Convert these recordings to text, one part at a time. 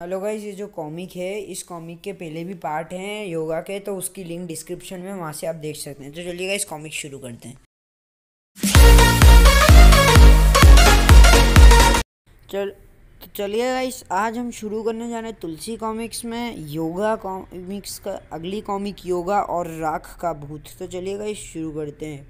Hello guys, ये जो comic है, इस कॉमिक के पहले भी पार्ट हैं योगा के तो उसकी लिंक डिस्क्रिप्शन में, वहाँ से आप देख सकते हैं। तो चलिए गाइस, कॉमिक शुरू करते हैं। चल तो चलिए गाइस, आज हम शुरू करने जा रहे हैं तुलसी कॉमिक्स में, योगा कॉमिक्स का, अगली कॉमिक योगा और राख का भूत। तो चलिए गाइस, शुरू करते हैं।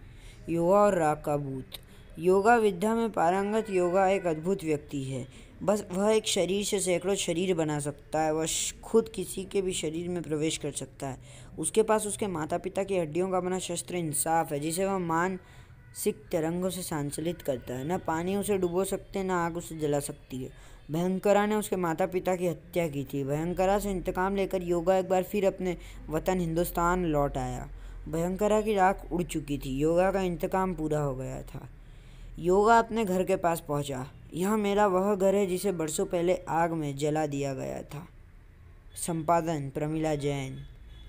योगा और राख का भूत। योगा विद्या में पारंगत योगा एक अद्भुत व्यक्ति है। बस वह एक शरीर से सैकड़ों शरीर बना सकता है, वह खुद किसी के भी शरीर में प्रवेश कर सकता है। उसके पास उसके माता पिता की हड्डियों का बना शस्त्र इंसाफ है, जिसे वह मानसिक तरंगों से संचालित करता है। न पानी उसे डुबो सकते, न आग उसे जला सकती है। भयंकरा ने उसके माता पिता की हत्या की थी। भयंकरा से इंतकाम लेकर योगा एक बार फिर अपने वतन हिंदुस्तान लौट आया। भयंकरा की राख उड़ चुकी थी। योगा का इंतकाम पूरा हो गया था। योगा अपने घर के पास पहुँचा। यह मेरा वह घर है जिसे बरसों पहले आग में जला दिया गया था। संपादन, प्रमिला जैन।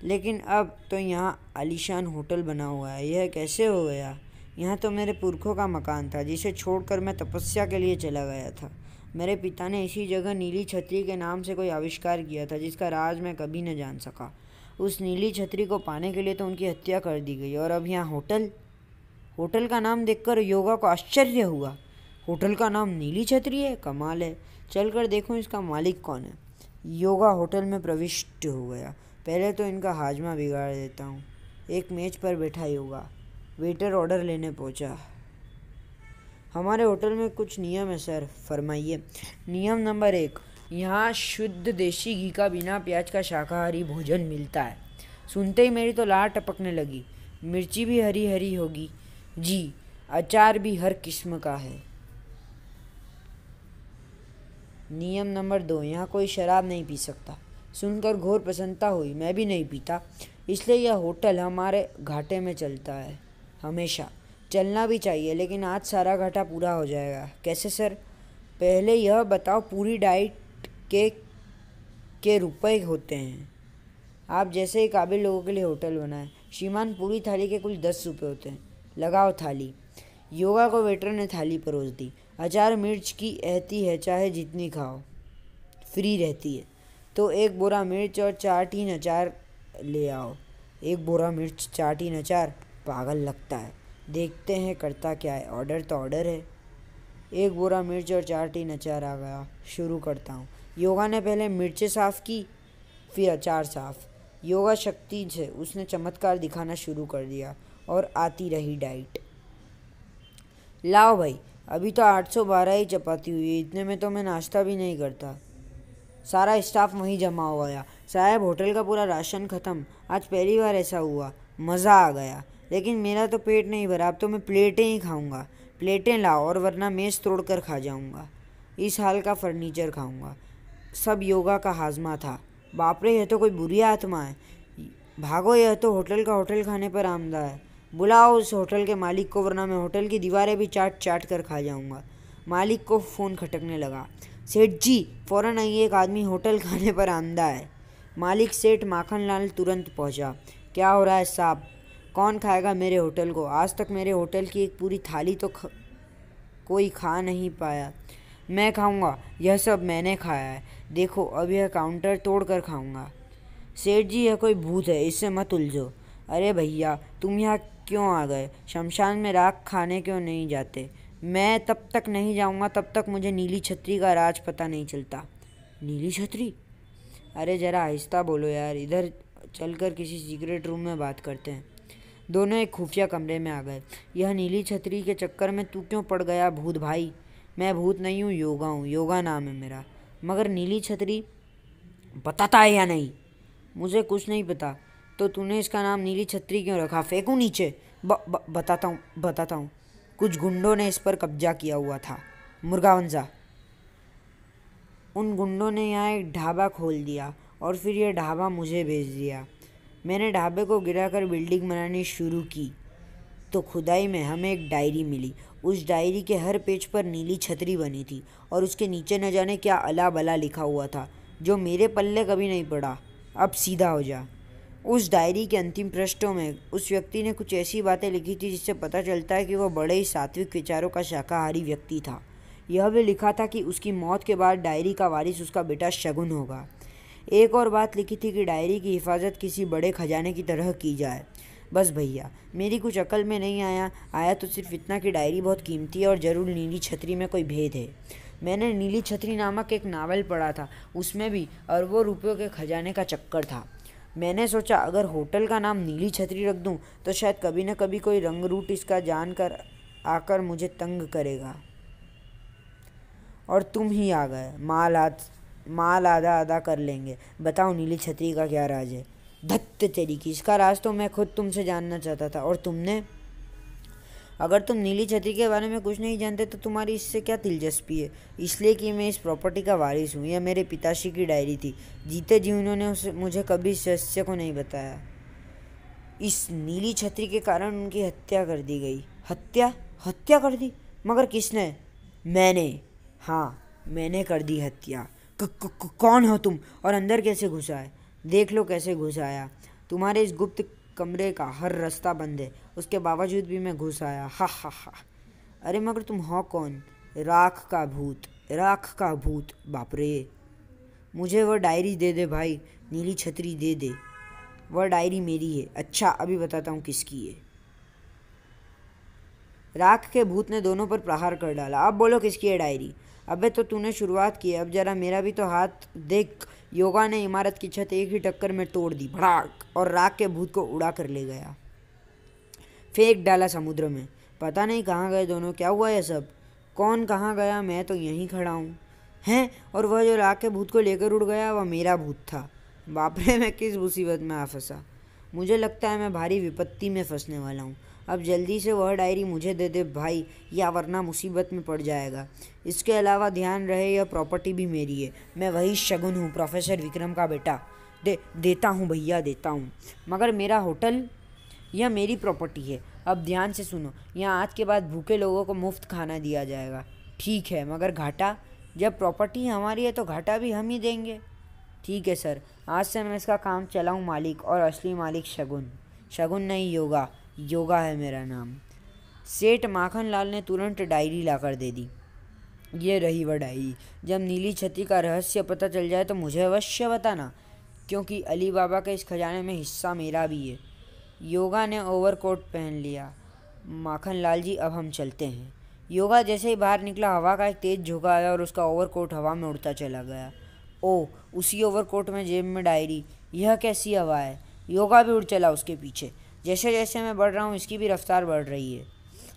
लेकिन अब तो यहाँ आलीशान होटल बना हुआ है। यह कैसे हो गया? यहाँ तो मेरे पुरखों का मकान था, जिसे छोड़कर मैं तपस्या के लिए चला गया था। मेरे पिता ने इसी जगह नीली छतरी के नाम से कोई आविष्कार किया था, जिसका राज मैं कभी न जान सका। उस नीली छतरी को पाने के लिए तो उनकी हत्या कर दी गई, और अब यहाँ होटल होटल का नाम देखकर योगा को आश्चर्य हुआ। होटल का नाम नीली छतरी है, कमाल है। चल कर देखो इसका मालिक कौन है। योगा होटल में प्रविष्ट हो गया। पहले तो इनका हाजमा बिगाड़ देता हूँ। एक मेज पर बैठा योगा। वेटर ऑर्डर लेने पहुँचा। हमारे होटल में कुछ नियम है, सर। फरमाइए। नियम नंबर एक। यहाँ शुद्ध देसी घी का बिना प्याज का शाकाहारी भोजन मिलता है। सुनते ही मेरी तो लार टपकने लगी। मिर्ची भी हरी हरी होगी। जी अचार भी हर किस्म का है। नियम नंबर दो, यहाँ कोई शराब नहीं पी सकता। सुनकर घोर प्रसन्नता हुई, मैं भी नहीं पीता। इसलिए यह होटल हमारे घाटे में चलता है, हमेशा। चलना भी चाहिए, लेकिन आज सारा घाटा पूरा हो जाएगा। कैसे, सर? पहले यह बताओ, पूरी डाइट के के रुपए होते हैं। आप जैसे ही काबिल लोगों के लिए होटल बनाए। श्रीमान, पूरी थाली के कुल दस रुपये होते हैं। लगाओ थाली। योगा को वेटर ने थाली परोस दी। अचार मिर्च की रहती है, चाहे जितनी खाओ। फ्री रहती है। तो एक बोरा मिर्च और चार टीन अचार ले आओ। एक बोरा मिर्च चार टीन अचार। पागल लगता है। देखते हैं करता क्या है। ऑर्डर तो ऑर्डर है। एक बोरा मिर्च और चार टीन अचार आ गया। शुरू करता हूँ। योगा ने पहले मिर्चें साफ़ की, फिर अचार साफ़। योगा शक्ति से उसने चमत्कार दिखाना शुरू कर दिया। और आती रही डाइट। लाओ भाई, अभी तो आठ सौ बारह ही चपाती हुई है, इतने में तो मैं नाश्ता भी नहीं करता। सारा स्टाफ वहीं जमा हो गया साहब, होटल का पूरा राशन ख़त्म। आज पहली बार ऐसा हुआ। मज़ा आ गया। लेकिन मेरा तो पेट नहीं भरा, अब तो मैं प्लेटें ही खाऊँगा। प्लेटें लाओ और वरना मेज़ तोड़ कर खा जाऊँगा। इस हाल का फर्नीचर खाऊँगा। सब योगा का हाजमा था। बापरे यह तो कोई बुरी आत्मा है। भागो, यह तो होटल का होटल खाने पर आमदा है। बुलाओ उस होटल के मालिक को, वरना मैं होटल की दीवारें भी चाट चाट कर खा जाऊँगा। मालिक को फ़ोन खटकने लगा। सेठ जी, फ़ौरन आइए, एक आदमी होटल खाने पर आंदा है। मालिक सेठ माखन लाल तुरंत पहुँचा। क्या हो रहा है साहब? कौन खाएगा मेरे होटल को? आज तक मेरे होटल की एक पूरी थाली तो ख... कोई खा नहीं पाया। मैं खाऊँगा। यह सब मैंने खाया है। देखो, अब यह काउंटर तोड़ कर खाऊँगा। सेठ जी, यह कोई भूत है, इससे मत उलझो। अरे भैया, तुम यहाँ क्यों आ गए? शमशान में राख खाने क्यों नहीं जाते? मैं तब तक नहीं जाऊँगा तब तक मुझे नीली छतरी का राज पता नहीं चलता। नीली छतरी? अरे ज़रा आहिस्ता बोलो यार, इधर चलकर किसी सीक्रेट रूम में बात करते हैं। दोनों एक खुफिया कमरे में आ गए। यह नीली छतरी के चक्कर में तू क्यों पड़ गया भूत भाई? मैं भूत नहीं हूँ, योगा हूँ, योगा नाम है मेरा। मगर नीली छतरी बताता है या नहीं? मुझे कुछ नहीं पता। तो तूने इसका नाम नीली छतरी क्यों रखा? फेंकू नीचे। ब, ब, बताता हूँ बताता हूँ। कुछ गुंडों ने इस पर कब्जा किया हुआ था। मुर्गावंजा। उन गुंडों ने यहाँ एक ढाबा खोल दिया और फिर यह ढाबा मुझे भेज दिया। मैंने ढाबे को गिराकर बिल्डिंग बनानी शुरू की। तो खुदाई में हमें एक डायरी मिली। उस डायरी के हर पेज पर नीली छतरी बनी थी और उसके नीचे न जाने क्या अला बला लिखा हुआ था जो मेरे पल्ले कभी नहीं पड़ा। अब सीधा हो जा। उस डायरी के अंतिम पृष्ठों में उस व्यक्ति ने कुछ ऐसी बातें लिखी थी जिससे पता चलता है कि वह बड़े ही सात्विक विचारों का शाकाहारी व्यक्ति था। यह भी लिखा था कि उसकी मौत के बाद डायरी का वारिस उसका बेटा शगुन होगा। एक और बात लिखी थी कि डायरी की हिफाजत किसी बड़े खजाने की तरह की जाए। बस भैया, मेरी कुछ अकल में नहीं आया। आया तो सिर्फ़ इतना कि डायरी बहुत कीमती है और ज़रूर नीली छतरी में कोई भेद है। मैंने नीली छतरी नामक एक नावल पढ़ा था। उसमें भी अरबों रुपयों के खजाने का चक्कर था। मैंने सोचा, अगर होटल का नाम नीली छतरी रख दूँ तो शायद कभी न कभी कोई रंग रूट इसका जानकर आकर मुझे तंग करेगा। और तुम ही आ गए। माल आद, माल आधा आधा कर लेंगे। बताओ नीली छतरी का क्या राज है? धत्त तेरी की। इसका राज तो मैं खुद तुमसे जानना चाहता था, और तुमने अगर तुम नीली छतरी के बारे में कुछ नहीं जानते तो तुम्हारी इससे क्या दिलचस्पी है? इसलिए कि मैं इस प्रॉपर्टी का वारिस हूँ, यह मेरे पिताश्री की डायरी थी। जीते जी उन्होंने उसे, मुझे कभी इस को नहीं बताया। इस नीली छतरी के कारण उनकी हत्या कर दी गई। हत्या? हत्या कर दी? मगर किसने? मैंने। हाँ मैंने कर दी हत्या। कौन हो तुम? और अंदर कैसे घुसा है? देख लो कैसे घुस आया। तुम्हारे इस गुप्त कमरे का, हर रास्ता बंद है। उसके बावजूद भी मैं घुस आया। हा हा हा। अरे, मगर तुम हो कौन? राख का भूत, राख का भूत, बापरे। मुझे वह डायरी दे दे भाई, नीली छतरी दे दे। वह डायरी मेरी है। अच्छा अभी बताता हूँ किसकी है। राख के भूत ने दोनों पर प्रहार कर डाला। अब बोलो किसकी है डायरी? अबे तो तूने शुरुआत की अब जरा मेरा भी तो हाथ देख। योगा ने इमारत की छत एक ही टक्कर में तोड़ दी, भड़ाक, और राख के भूत को उड़ा कर ले गया। फेंक डाला समुद्र में। पता नहीं कहाँ गए दोनों, क्या हुआ ये सब? कौन कहाँ गया? मैं तो यहीं खड़ा हूँ। हैं? और वह जो राख के भूत को लेकर उड़ गया, वह मेरा भूत था। बापरे मैं किस मुसीबत में आ फंसा? मुझे लगता है मैं भारी विपत्ति में फंसने वाला हूँ। अब जल्दी से वह डायरी मुझे दे दे भाई, या वरना मुसीबत में पड़ जाएगा। इसके अलावा ध्यान रहे, यह प्रॉपर्टी भी मेरी है। मैं वही शगुन हूँ, प्रोफेसर विक्रम का बेटा। दे, देता हूँ भैया, देता हूँ। मगर मेरा होटल, यह मेरी प्रॉपर्टी है। अब ध्यान से सुनो, यहाँ आज के बाद भूखे लोगों को मुफ़्त खाना दिया जाएगा। ठीक है, मगर घाटा, जब प्रॉपर्टी हमारी है तो घाटा भी हम ही देंगे। ठीक है, सर। आज से मैं इसका काम चलाऊँ मालिक, और असली मालिक शगुन। शगुन नहीं योगा योगा है मेरा नाम। सेठ माखन लाल ने तुरंत डायरी लाकर दे दी। ये रही वह डायरी जब नीली छती का रहस्य पता चल जाए तो मुझे अवश्य बताना, क्योंकि अली बाबा के इस खजाने में हिस्सा मेरा भी है। योगा ने ओवरकोट पहन लिया। माखन लाल जी, अब हम चलते हैं। योगा जैसे ही बाहर निकला, हवा का एक तेज झोंका आया और उसका ओवरकोट हवा में उड़ता चला गया। ओ, उसी ओवरकोट में जेब में डायरी। यह कैसी हवा है? योगा भी उड़ चला उसके पीछे। जैसे जैसे मैं बढ़ रहा हूँ, इसकी भी रफ्तार बढ़ रही है।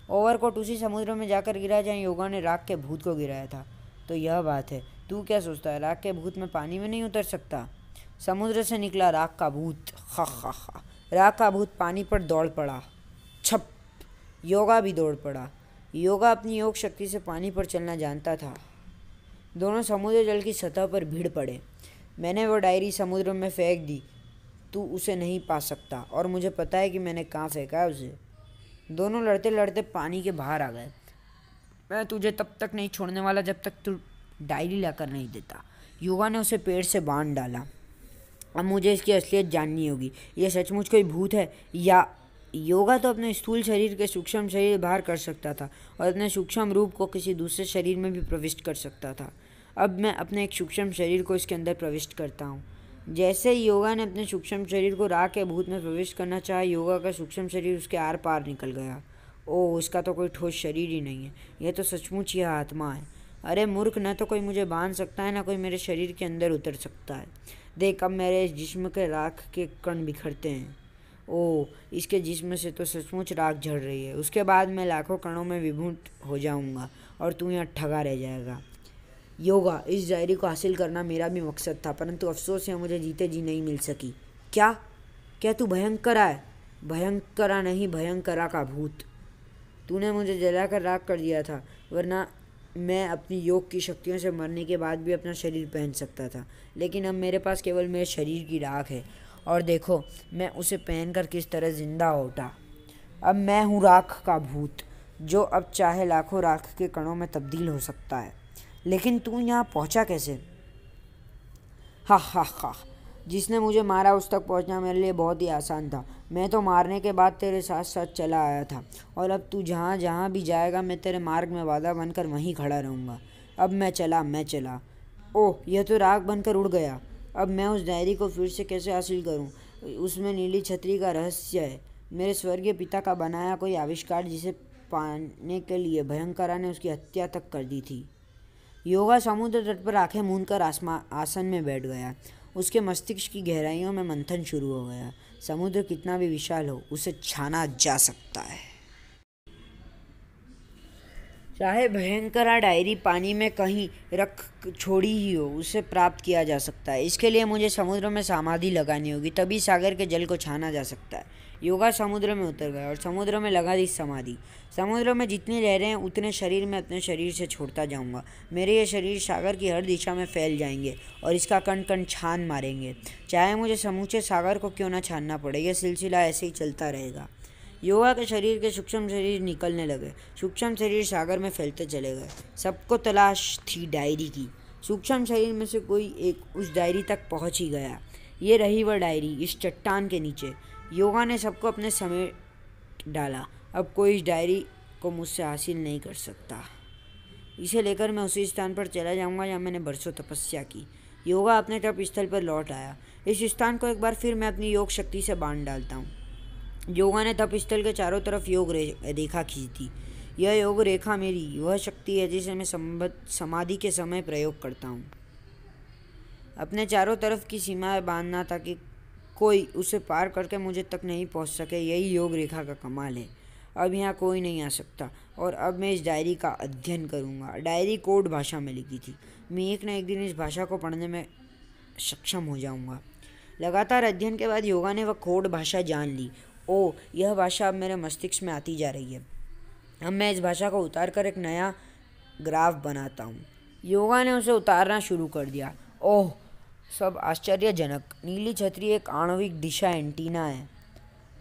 ओवरकोट उसी समुद्र में जाकर गिरा जहाँ योगा ने राख के भूत को गिराया था। तो यह बात है, तू क्या सोचता है, राख के भूत में पानी में नहीं उतर सकता? समुद्र से निकला राख का भूत, हा हा हा। राख का भूत पानी पर दौड़ पड़ा। छप! योगा भी दौड़ पड़ा। योगा अपनी योग शक्ति से पानी पर चलना जानता था। दोनों समुद्र जल की सतह पर भीड़ पड़े। मैंने वो डायरी समुद्र में फेंक दी। तू उसे नहीं पा सकता। और मुझे पता है कि मैंने कहाँ फेंका है उसे। दोनों लड़ते लड़ते पानी के बाहर आ गए। मैं तुझे तब तक नहीं छोड़ने वाला जब तक तू डायरी लाकर नहीं देता। युवा ने उसे पेड़ से बाँध डाला। अब मुझे इसकी असलियत जाननी होगी। यह सचमुच कोई भूत है? या योगा तो अपने स्थूल शरीर के सूक्ष्म शरीर बाहर कर सकता था और अपने सूक्ष्म रूप को किसी दूसरे शरीर में भी प्रविष्ट कर सकता था। अब मैं अपने एक सूक्ष्म शरीर को इसके अंदर प्रविष्ट करता हूँ। जैसे योगा ने अपने सूक्ष्म शरीर को राह के भूत में प्रवेश करना चाहा, योगा का सूक्ष्म शरीर उसके आर पार निकल गया। ओह इसका तो कोई ठोस शरीर ही नहीं है। यह तो सचमुच यह आत्मा है। अरे, मूर्ख, न तो कोई मुझे बाँध सकता है, ना कोई मेरे शरीर के अंदर उतर सकता है। देख, अब मेरे इस जिस्म के राख के कण बिखरते हैं। ओह, इसके जिस्म से तो सचमुच राख झड़ रही है। उसके बाद मैं लाखों कणों में विभूत हो जाऊँगा और तू यहाँ ठगा रह जाएगा। योगा, इस डायरी को हासिल करना मेरा भी मकसद था, परंतु अफसोस है मुझे जीते जी नहीं मिल सकी। क्या? क्या तू भयंकर है? भयंकरा नहीं, भयंकरा का भूत। तूने मुझे जलाकर राख कर दिया था, वरना मैं अपनी योग की शक्तियों से मरने के बाद भी अपना शरीर पहन सकता था। लेकिन अब मेरे पास केवल मेरे शरीर की राख है। और देखो, मैं उसे पहनकर किस तरह ज़िंदा उठा अब मैं हूँ राख का भूत, जो अब चाहे लाखों राख के कणों में तब्दील हो सकता है। लेकिन तू यहाँ पहुँचा कैसे? हा हा हा। जिसने मुझे मारा उस तक पहुँचना मेरे लिए बहुत ही आसान था। मैं तो मारने के बाद तेरे साथ साथ चला आया था। और अब तू जहाँ जहाँ भी जाएगा, मैं तेरे मार्ग में वादा बनकर वहीं खड़ा रहूँगा। अब मैं चला मैं चला। ओह, यह तो राग बनकर उड़ गया। अब मैं उस डायरी को फिर से कैसे हासिल करूँ? उसमें नीली छतरी का रहस्य है। मेरे स्वर्गीय पिता का बनाया कोई आविष्कार जिसे पाने के लिए भयंकरा ने उसकी हत्या तक कर दी थी। योगा समुद्र तट पर आँखें मूंद कर आसमा, आसन में बैठ गया। उसके मस्तिष्क की गहराइयों में मंथन शुरू हो गया। समुद्र कितना भी विशाल हो, उसे छाना जा सकता है। चाहे भयंकरा डायरी पानी में कहीं रख छोड़ी ही हो, उसे प्राप्त किया जा सकता है। इसके लिए मुझे समुद्र में समाधि लगानी होगी, तभी सागर के जल को छाना जा सकता है। योगा समुद्र में उतर गया और समुद्र में लगा दी समाधि। समुद्र में जितनी लहरें हैं, उतने शरीर में अपने शरीर से छोड़ता जाऊँगा। मेरे ये शरीर सागर की हर दिशा में फैल जाएँगे और इसका कण कण छान मारेंगे। चाहे मुझे समूचे सागर को क्यों ना छानना पड़े, यह सिलसिला ऐसे ही चलता रहेगा। योगा के शरीर के सूक्ष्म शरीर निकलने लगे। सूक्ष्म शरीर सागर में फैलते चले गए। सबको तलाश थी डायरी की। सूक्ष्म शरीर में से कोई एक उस डायरी तक पहुँच ही गया। ये रही वह डायरी, इस चट्टान के नीचे। योगा ने सबको अपने समय डाला। अब कोई इस डायरी को मुझसे हासिल नहीं कर सकता। इसे लेकर मैं उसी स्थान पर चला जाऊँगा जहाँ मैंने बरसों तपस्या की। योगा अपने तप स्थल पर लौट आया। इस स्थान को एक बार फिर मैं अपनी योग शक्ति से बाँध डालता हूँ। योगा ने तप स्थल के चारों तरफ़ योग रेखा खींच। दी यह योग रेखा मेरी, वह शक्ति है जिसे मैं समाधि के समय प्रयोग करता हूँ। अपने चारों तरफ़ की सीमाएँ बांधना ताकि कोई उसे पार करके मुझे तक नहीं पहुँच सके, यही योग रेखा का कमाल है। अब यहाँ कोई नहीं आ सकता और अब मैं इस डायरी का अध्ययन करूँगा। डायरी कोड भाषा में लिखी थी। मैं एक ना एक दिन इस भाषा को पढ़ने में सक्षम हो जाऊँगा। लगातार अध्ययन के बाद योगा ने वह कोड भाषा जान ली। ओ, यह भाषा अब मेरे मस्तिष्क में आती जा रही है। अब मैं इस भाषा को उतार कर एक नया ग्राफ बनाता हूँ। योगा ने उसे उतारना शुरू कर दिया। ओह सब आश्चर्यजनक। नीली छतरी एक आणविक दिशा एंटीना है।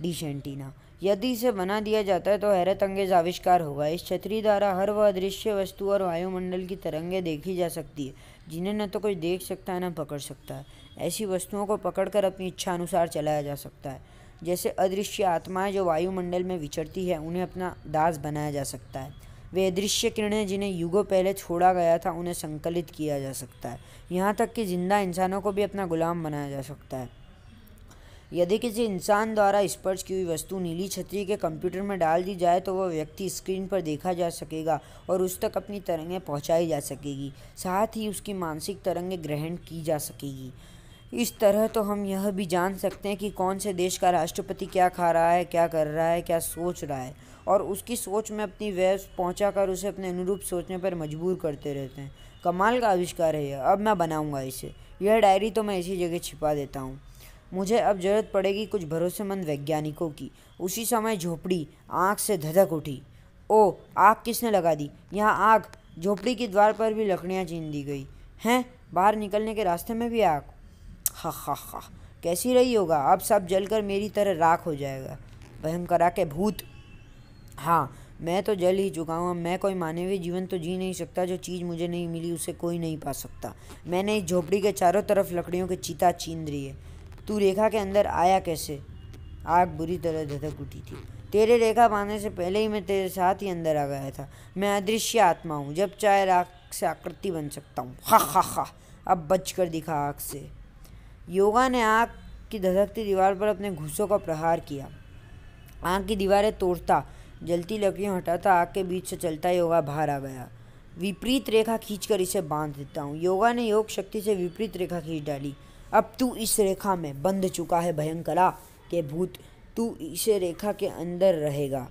Dish antenna. यदि इसे बना दिया जाता है तो हैरत अंगेज आविष्कार होगा। इस छतरी द्वारा हर वह अदृश्य वस्तु और वायुमंडल की तरंगें देखी जा सकती है, जिन्हें न तो कोई देख सकता है, न पकड़ सकता है। ऐसी वस्तुओं को पकड़कर अपनी इच्छा अनुसार चलाया जा सकता है। जैसे अदृश्य आत्माएँ जो वायुमंडल में विचरती है, उन्हें अपना दास बनाया जा सकता है। वे दृश्य किरणें जिन्हें युगों पहले छोड़ा गया था, उन्हें संकलित किया जा सकता है। यहाँ तक कि ज़िंदा इंसानों को भी अपना गुलाम बनाया जा सकता है। यदि किसी इंसान द्वारा स्पर्श की हुई वस्तु नीली छतरी के कंप्यूटर में डाल दी जाए तो वह व्यक्ति स्क्रीन पर देखा जा सकेगा और उस तक अपनी तरंगें पहुंचाई जा सकेगी। साथ ही उसकी मानसिक तरंगें ग्रहण की जा सकेगी। इस तरह तो हम यह भी जान सकते हैं कि कौन से देश का राष्ट्रपति क्या खा रहा है, क्या कर रहा है, क्या सोच रहा है। और उसकी सोच में अपनी वेव पहुँचा कर उसे अपने अनुरूप सोचने पर मजबूर करते रहते हैं। कमाल का आविष्कार है यह। अब मैं बनाऊँगा इसे। यह डायरी तो मैं इसी जगह छिपा देता हूँ। मुझे अब ज़रूरत पड़ेगी कुछ भरोसेमंद वैज्ञानिकों की। उसी समय झोपड़ी आँख से धधक उठी। ओ, आग किसने लगा दी? यहाँ आग। झोपड़ी के द्वार पर भी लकड़ियाँ चीन दी गई। हैं? बाहर निकलने के रास्ते में भी आग। हा हा हा। कैसी रही होगा? अब सब जलकर मेरी तरह राख हो जाएगा। भयंकरा के भूत। हाँ मैं तो जल ही चुका हूँ। मैं कोई मानवीय जीवन तो जी नहीं सकता। जो चीज़ मुझे नहीं मिली, उसे कोई नहीं पा सकता। मैंने इस झोपड़ी के चारों तरफ़ लकड़ियों की चिता छीन रही है तू रेखा के अंदर आया कैसे? आग बुरी तरह धधक उठी थी। तेरे रेखा पाने से पहले ही मैं तेरे साथ ही अंदर आ गया था। मैं अदृश्य आत्मा हूँ। जब चाहे राख से आकृति बन सकता हूँ। हा हा हा। अब बच कर दिखा आग से। योगा ने आग की धधकती दीवार पर अपने घुसों का प्रहार किया। आग की दीवारें तोड़ता, जलती लकड़ियों हटाता आग के बीच से चलता योगा बाहर आ गया। विपरीत रेखा खींचकर इसे बाँध देता हूँ। योगा ने योग शक्ति से विपरीत रेखा खींच डाली। अब तू इस रेखा में बंध चुका है, भयंकरा के भूत। तू इसे रेखा के अंदर रहेगा।